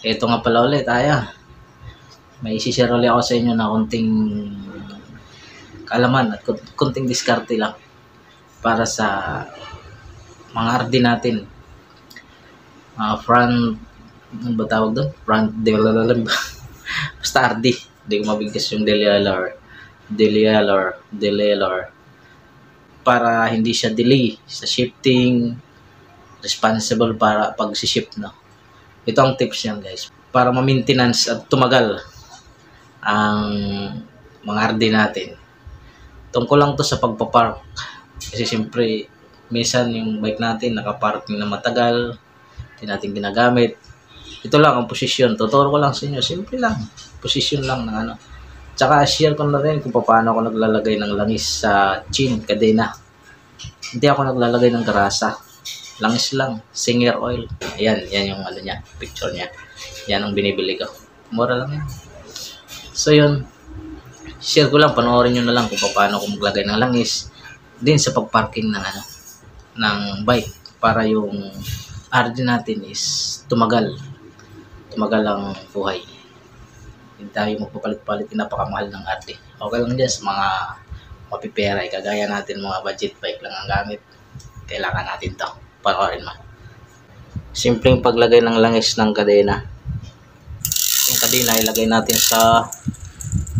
Ito nga pala ulit, tayo. May isi-share ulit ako sa inyo na konting kaalaman at kun- konting diskarte lang para sa mga RD natin. Mga front, ano ba tawag doon? Front, delalalam ba? Basta RD. Hindi ko mabigkas yung delalar. Delalar. Delalar. Para hindi siya delay sa shifting, responsible para pag-ship no. Ito ang tips yan guys. Para ma-maintenance at tumagal ang mga RD natin. Tungkol lang to sa pagpapark. Kasi siyempre, minsan yung bike natin nakaparking na matagal, hindi natin ginagamit. Ito lang ang posisyon. Tuturo ko lang sa inyo. Simple lang. Posisyon lang ng ano. Tsaka share ko na rin kung paano ako naglalagay ng langis sa chin, kadena. Hindi ako naglalagay ng grasa. Langis lang. Singer oil. Ayan, yan yung ano niya, picture niya. Yan ang binibili ko. Mura lang yan. So yun, share ko lang, panoorin nyo na lang kung paano ako maglagay ng langis din sa pagparking ng ano, ng bike para yung RD natin is tumagal. Tumagal ang buhay. Hindi tayo magpapalit-palit, napakamahal ng RD. Okay lang dyan sa mga mapipera, eh, kagaya natin mga budget bike lang ang gamit. Kailangan natin to. Panoorin mo. Simpleng paglagay ng langis ng kadena. Yung kadena ilagay natin sa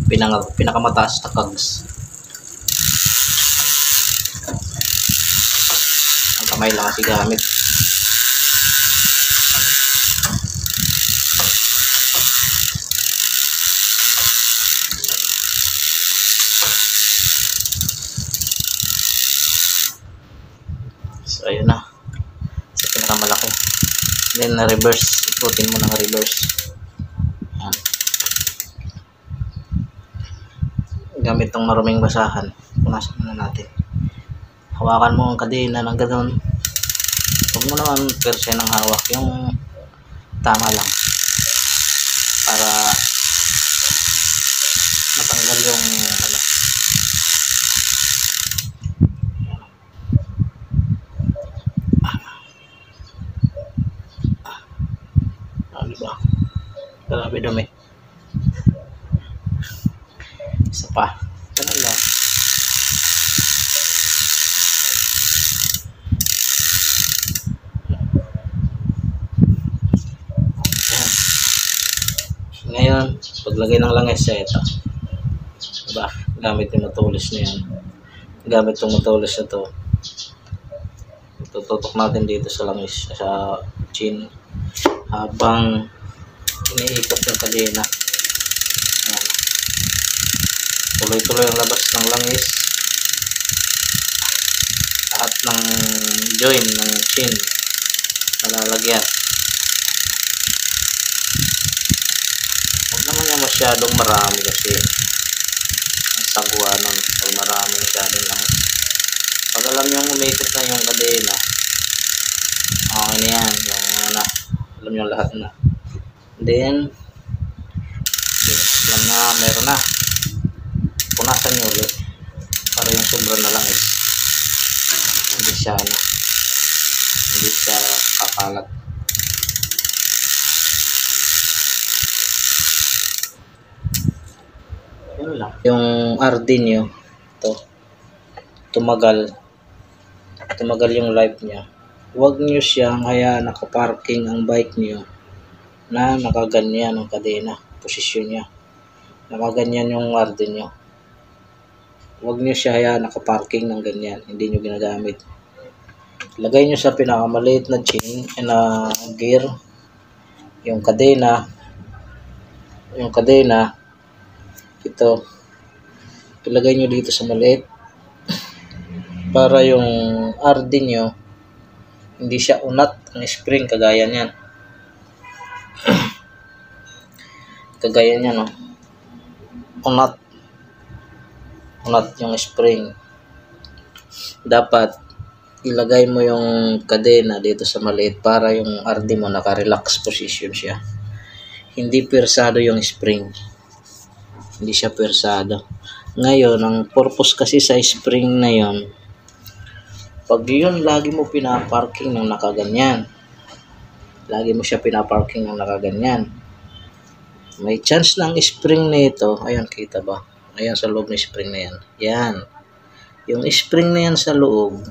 pinang pinakamataas na cogs. Ang kamay lang kasi gamit. So, ayun na. Then, na-reverse. Ikutin mo ng reverse. Yan. Gamit tong maruming basahan. Punasan muna natin. Hawakan mo ang kadena ng ganun. Huwag mo naman perse ng hawak. Yung tama lang. Para matanggal yung ano, ano ba? Grabe dumi. Isa pa. Ganun lang. Ngayon, paglagay ng langis sa ito. Diba? Gamit yung matulis na yan. Gamit yung matulis na to. Tututok natin dito sa langis, sa chin. Habang iniikot yung kadena. Ayan. Tuloy-tuloy ang labas ng langis. Lahat ng join ng chin nalalagyan. Huwag naman yung masyadong marami kasi ang sagwa nun. Pag marami masyadong langis. Pag alam yung umikot na yung kadena, okay na yan. Yung ano na, lahat na. Then, alam na meron na. Punasan nyo ulit para yung sobra na lang is hindi siya ano, hindi siya kakalat. Yun lang. Yung RD nyo, to, tumagal, tumagal yung life niya. Huwag nyo siyang hayaan nakaparking ang bike nyo na nakaganyan ang kadena, posisyon niya. Nakaganyan yung RD nyo. Huwag nyo siya hayaan nakaparking ng ganyan, hindi nyo ginagamit. Lagay nyo sa pinakamaliit na chain, eh, na gear, yung kadena, yung kadena, ito, ilagay nyo dito sa maliit para yung RD nyo hindi siya unat ang spring kagaya niyan. Kagaya niyan no? Unat. Unat yung spring. Dapat ilagay mo yung kadena dito sa maliit para yung RD mo naka-relax position siya. Hindi persado yung spring. Hindi siya persado. Ngayon ang purpose kasi sa spring na yon pag yun lagi mo pinaparking ng nakaganyan lagi mo siya pinaparking ng nakaganyan. May chance ng spring nito. Ayan, kita ba? Ayan, sa loob ng spring na yan. Yan. Yung spring na yan sa loob,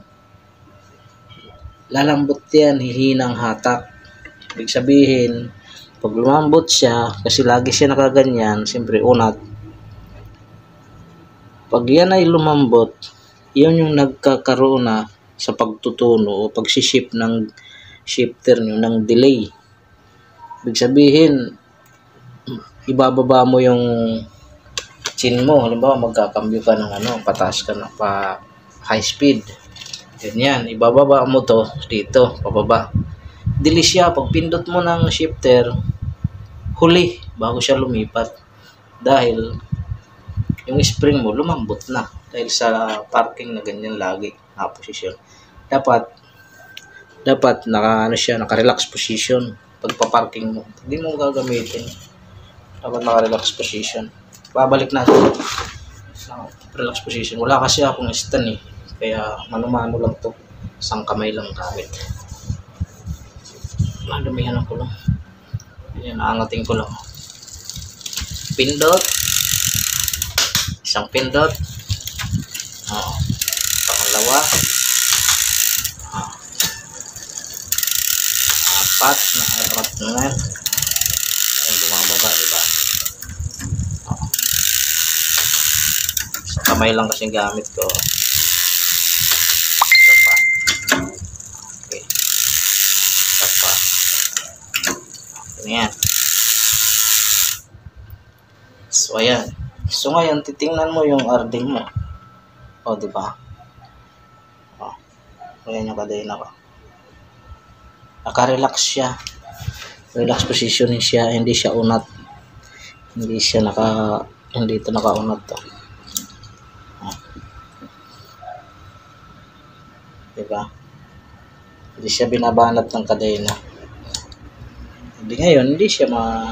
lalambot yan, hihinang hatak. Ibig sabihin, pag lumambot siya, kasi lagi siya nakaganyan, siyempre unat. Pag yan ay lumambot, yun yung nagkakaroon na sa pagtutuno o pagsiship ng shifter nyo ng delay. Ibig sabihin, ibababa mo yung chin mo. Halimbawa, magkakambyo ka ng ano, pataas ka na pa high speed. Ganyan, ibababa mo to dito, pababa. Delay siya, pag pindot mo ng shifter, huli bago siya lumipat. Dahil yung spring mo lumambot na dahil sa parking na ganyan lagi na posisyon. Dapat dapat naka ano siya, naka-relax position pag pa-parking mo. Hindi mo gagamitin. Dapat naka-relax position. Babalik natin. sa relax position. Wala kasi akong stand eh. Kaya mano-mano lang to. Isang kamay lang gamit. Madumihan ko lang. Yan, naangating ko lang. Pindot. Isang pindot. Oh. Oh. Apat na apat na. Yung bumababa, di ba? Oh. Sa kamay lang kasi gamit ko. Isa. Okay. Isa pa. Yan. So, ayan. So, ngayon, titingnan mo yung RD mo. O, di ba? O. Ayan yung kadena ko. Naka-relax siya. Relax positioning siya. Hindi siya unat. Hindi siya naka... Hindi ito naka-unat to. O. Di ba? Hindi siya binabanat ng kadena. Hindi ngayon, hindi siya ma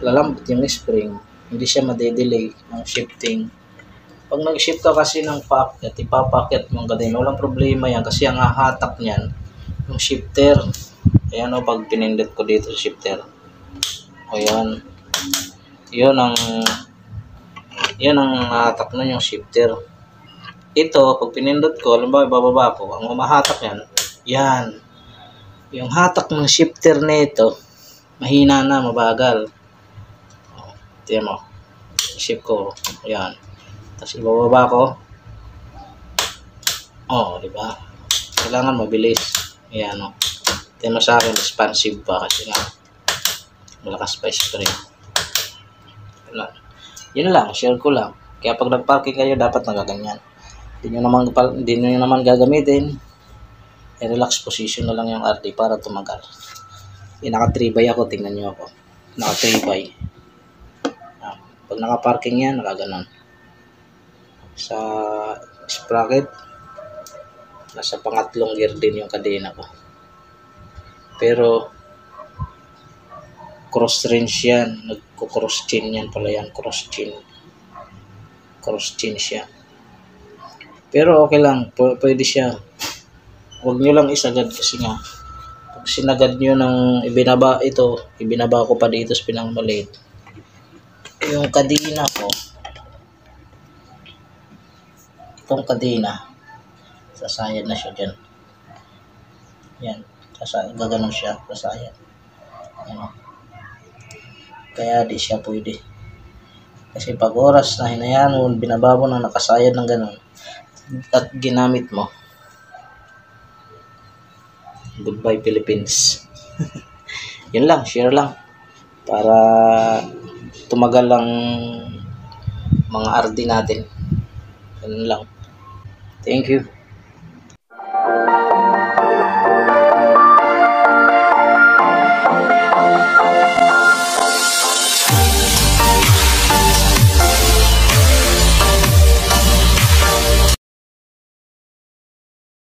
lalambot yung spring, hindi siya madedelay ng shifting. Pag nag-shift ka kasi ng packet, ipapacket mo ang kadena, walang problema yan kasi ang hahatak niyan, yung shifter. Ayan o, pag pinindot ko dito sa shifter. O yan. Yun ang, yun ang hahatak nun yung shifter. Ito, pag pinindot ko, halimbawa bababa ko, ang mamahatak yan, yan. Yung hatak ng shifter nito, mahina na, mabagal. Tiyan mo. Shift ko. Ayan. Tapos ibababa ko. Oh, di ba? Kailangan mabilis. Ayan, oh. Tiyan mo sa akin, responsive pa kasi nga. Malakas pa spring. Wala. Yun lang, share ko lang. Kaya pag nag-parking kayo, dapat nagaganyan. Hindi nyo naman, hindi nyo naman gagamitin. I-relax position na lang yung RD para tumagal. Eh, naka-3 by ako, tingnan nyo ako. Naka-3 by. Pag naka-parking yan, nakaganon. Sa sprocket, nasa pangatlong gear din yung kadena ko. Pero, cross range yan. Nagko-cross chain yan pala yan. Cross chain. Cross chain siya. Pero okay lang. P- pwede siya. Huwag nyo lang isagad kasi nga. Pag sinagad nyo ng ibinaba ito, ibinaba ko pa dito sa pinangmaliit yung kadena ko itong kadena sasayad na siya dyan. Yan sasayad gaganon siya sasayad. Yan. Kaya di siya pwede. Kasi pag oras na hinayaan mo binababo na nakasayad ng ganon at ginamit mo goodbye Philippines. Yun lang share lang. Para tumagal lang mga RD natin. Ganun lang. Thank you.